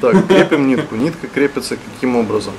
Так, крепим нитку. Нитка крепится каким образом?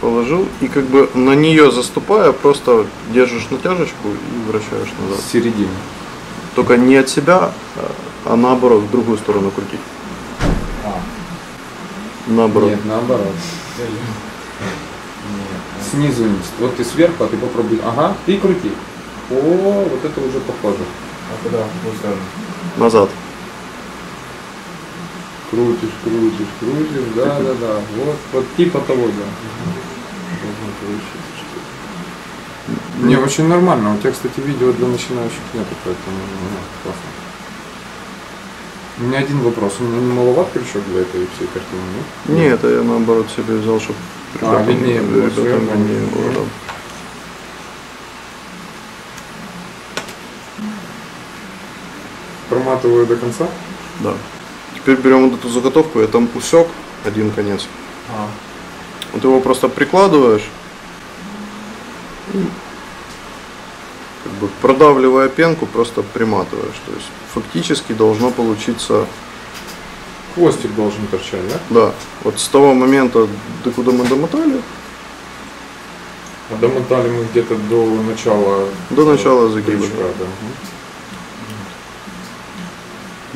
Положил и как бы на нее заступая, просто держишь натяжечку и вращаешь назад. С середины. Только не от себя, а- наоборот, в другую сторону крутить. А, Наоборот. Нет, наоборот. Снизу вниз. Вот ты сверху, а ты попробуй. Ага, и крути. О, вот это уже похоже. а куда? В? Назад. Крутишь, крутишь, крутишь, да, да, да. Вот, вот типа того, да. Должно получиться что-то. Не, очень нормально. У тебя, кстати, видео для начинающих нету, поэтому ну, классно. У меня один вопрос. У меня не маловат крючок для этой всей картины, нет? Не, это я наоборот себе взял, чтобы А, виднее было, ребятам виднее было, да. Проматываю до конца. Да. Теперь берем вот эту заготовку, я там усек один конец. А, Вот его просто прикладываешь, как бы продавливая пенку, просто приматываешь. То есть фактически должно получиться, Хвостик должен торчать, да? да, вот с того момента, до куда мы домотали, А домотали мы где-то до начала до начала загиба, да.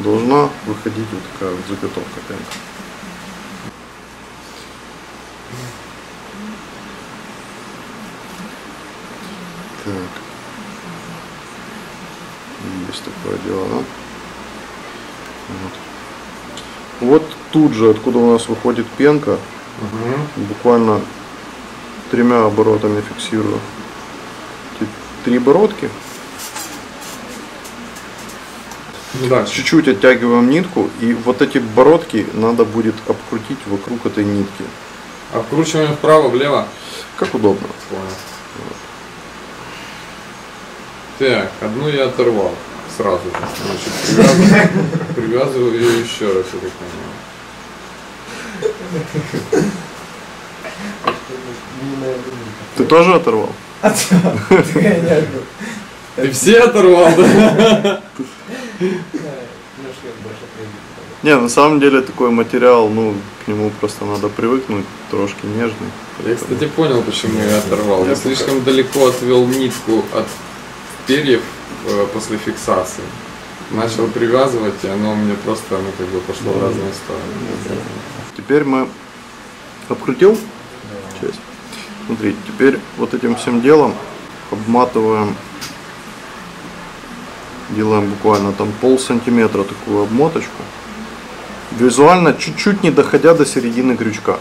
Должна выходить вот такая вот заготовка пенка. Так. Есть такое дело, да? Вот. Вот тут же, откуда у нас выходит пенка, Мгм. буквально тремя оборотами фиксирую. Три оборотки. Дальше. Чуть-чуть оттягиваем нитку, и вот эти бородки надо будет обкрутить вокруг этой нитки. Обкручиваем вправо, влево. Как удобно. Понял. Так, одну я оторвал сразу же. Значит, привязываю, привязываю ее еще раз, я так понимаю. Ты тоже оторвал? Ты все оторвал, да? Не, на самом деле такой материал, ну, к нему просто надо привыкнуть, трошки нежный. Я, кстати, понял, почему я оторвал. Я слишком далеко отвел нитку от перьев э, после фиксации. Начал привязывать, и оно у меня просто, ну, как бы пошло в разные стороны. Теперь мы обкрутил часть. Смотри, теперь вот этим всем делом обматываем, делаем буквально там пол сантиметра такую обмоточку. Визуально чуть-чуть не доходя до середины крючка.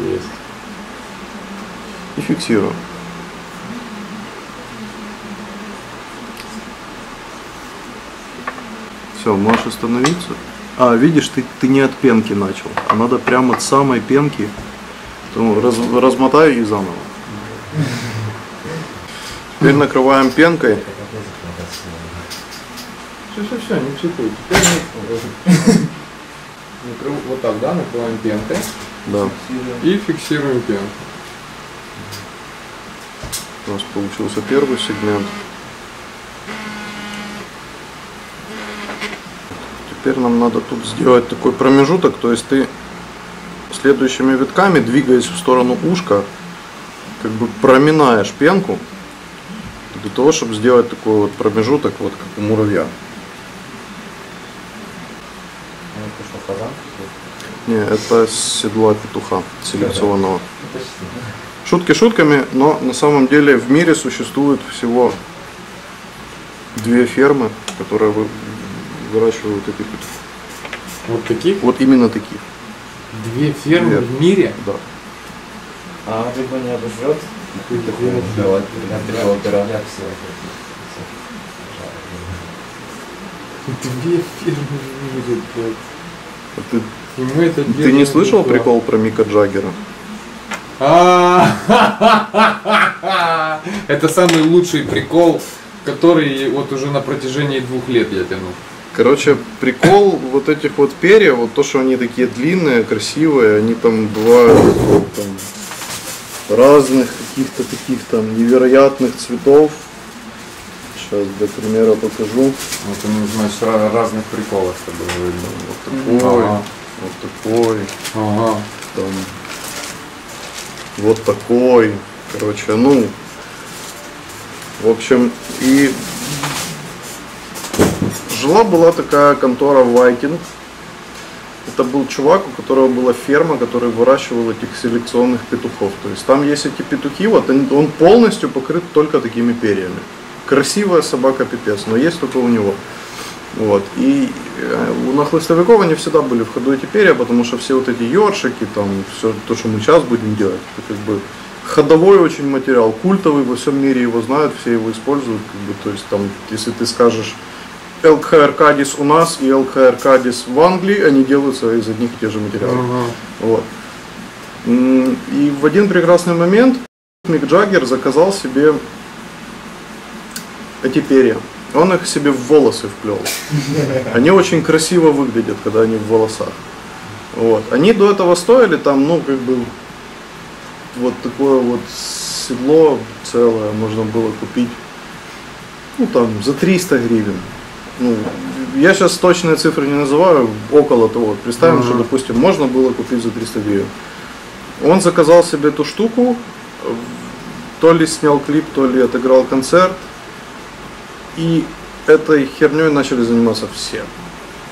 Есть. И фиксируем. Все, можешь остановиться. А, видишь, ты, ты не от пенки начал. А надо прямо от самой пенки. Раз, размотаю и заново. Теперь накрываем пенкой. Все, все, все, не психуй. Теперь мы вот так, да, накрываем пенкой Да. и фиксируем пенку. У нас получился первый сегмент. Теперь нам надо тут сделать такой промежуток, то есть ты следующими витками, двигаясь в сторону ушка, как бы проминаешь пенку для того, чтобы сделать такой вот промежуток, вот как у муравья. Не, это с седла петуха селекционного. Шутки шутками, но на самом деле в мире существует всего две фермы, которые вы- выращивают этих петухов. Вот таких Вот именно таких. две фермы Две. в мире. Да. А рыба не обожрет? Две фермы в мире, блядь. А Ты, ты делаем не слышал прикол про Мика Джаггера? Это самый лучший прикол, который вот уже на протяжении двух лет я тяну. Короче, прикол вот этих вот перьев, вот то, что они такие длинные, красивые, они там бывают там, разных каких-то таких там невероятных цветов. Сейчас для примера покажу. Вот он, значит, ра- разных приколов с тобой видно. Вот такой, Ага. вот такой, Ага. там, вот такой. Короче, ну, в общем, и жила была такая контора Вайкинг. Это был чувак, у которого была ферма, который выращивал этих селекционных петухов. То есть там есть эти петухи, вот он он полностью покрыт только такими перьями. Красивая собака пипец, но есть только у него. Вот. И э, у нахлыстовиков они всегда были в ходу эти перья, потому что все вот эти ёршики, там, все то, что мы сейчас будем делать, это как бы ходовой очень материал, культовый, во всем мире его знают, все его используют, как бы, то есть там, если ты скажешь ЛК Аркадис у нас и ЛК Аркадис в Англии, они делаются из одних и тех же материалов. Ага. Вот. И в один прекрасный момент Мик Джаггер заказал себе эти перья. Он их себе в волосы вплел. Они очень красиво выглядят, когда они в волосах. Вот. Они до этого стоили там, ну, как бы, вот такое вот седло целое можно было купить, ну, там, за 300 гривен. Ну, я сейчас точные цифры не называю, около того. Представим, Ага. что, допустим, можно было купить за 300 гривен. Он заказал себе эту штуку, то ли снял клип, то ли отыграл концерт. И этой херней начали заниматься все.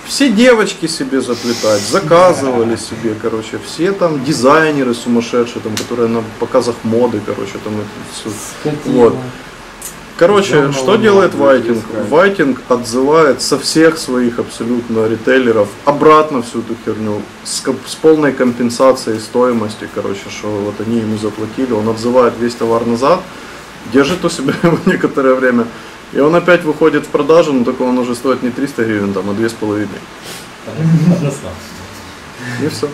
Все девочки себе заплетать, заказывали себе, короче, все там дизайнеры сумасшедшие, там, которые на показах моды, короче, там это всё. Вот. Короче, Явно что делает Вайтинг? Вайтинг отзывает со всех своих абсолютно ритейлеров обратно всю эту херню с, с полной компенсацией стоимости, короче, что вот они ему заплатили, он отзывает весь товар назад, держит у себя его некоторое время, и он опять выходит в продажу, но только он уже стоит не 300 гривен, там, а 2,5. И все.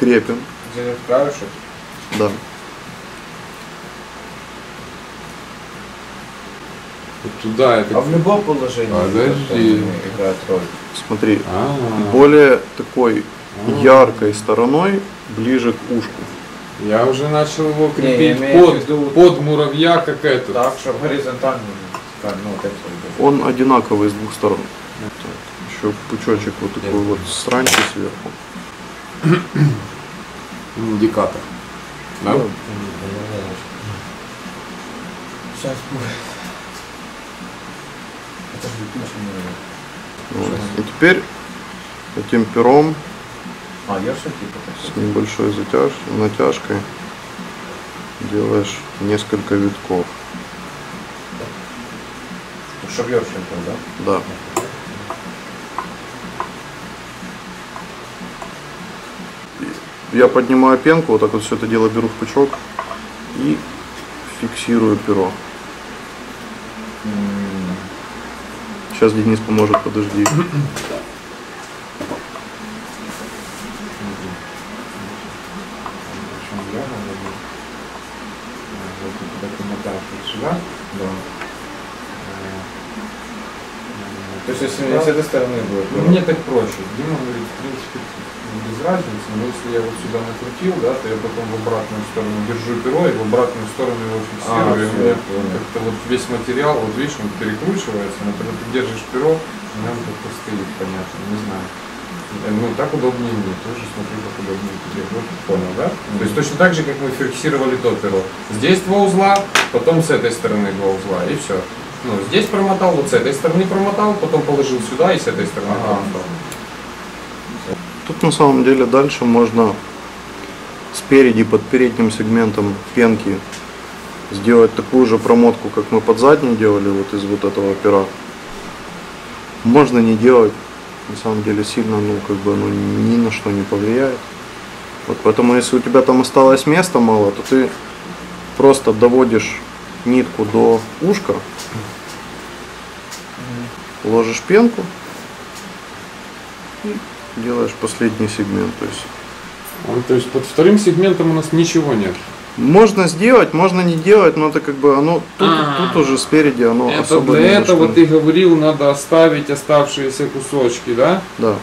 Крепим, не краешек? да. Вот туда это... А в любом положении Подожди. это играет роль. Смотри, А, более такой яркой стороной ближе к ушку. Я уже начал его Не, крепить в под, виду- под муравья, как этот. Так, чтобы горизонтально. Ну. Он одинаковый с двух сторон. Еще пучочек вот такой вот сранчи сверху. Индикатор. Да? Ну, Сейчас будет. Вот. И теперь этим пером А, я с небольшой затяж, натяжкой делаешь несколько витков. Шабьешь это, да? Да. И Я поднимаю пенку, вот так вот все это дело беру в пучок и фиксирую перо. Сейчас Денис поможет, подожди. То есть, если с этой стороны будет. Ну, мне так проще. Дима говорит, в принципе, разницы, но если я вот сюда накрутил, да, то я потом в обратную сторону держу перо и в обратную сторону его фиксирую. А, и у меня как-то вот весь материал, вот видишь, он перекручивается, но когда ты держишь перо, у него как-то стоит, понятно, не знаю. Э, Ну, так удобнее мне, тоже смотрю, как удобнее тебе. Вот, понял, да? То есть точно так же, как мы фиксировали то перо. Здесь два узла, потом с этой стороны два узла, и все. Ну, здесь промотал, вот с этой стороны промотал, потом положил сюда и с этой стороны Ага. промотал. Тут на самом деле дальше можно спереди под передним сегментом пенки сделать такую же промотку, как мы под задней делали вот из вот этого пера. Можно не делать, на самом деле сильно, ну как бы оно ни на что не повлияет. Вот поэтому если у тебя там осталось места мало, то ты просто доводишь нитку до ушка, ложишь пенку делаешь последний сегмент. То есть А, То есть под вторым сегментом у нас ничего нет. можно сделать, можно не делать, но это как бы оно тут, А. тут уже спереди оно Это особо для этого ты говорил, надо оставить оставшиеся кусочки, да? Да.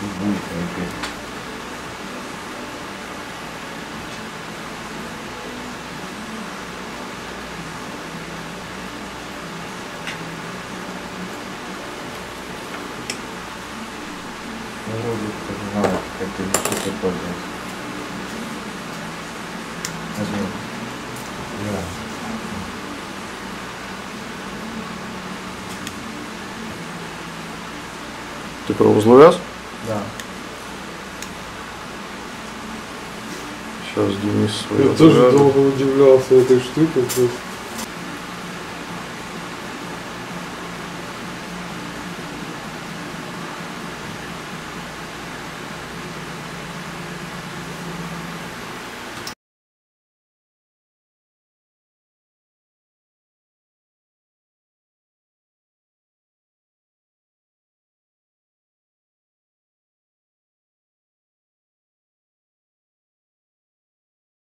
Будет, окей. Ну, вроде как этой штукой пользоваться. Возьму. Да. Ты про узловяз? Да. Сейчас Денис свой Я тоже долго удивлялся этой штуке. просто.